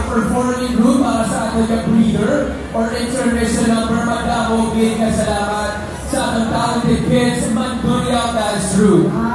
ang performing group para sa ating breeder or international Bermandamo Big Kasalamat sa ating talented kids Manduria Dance Group.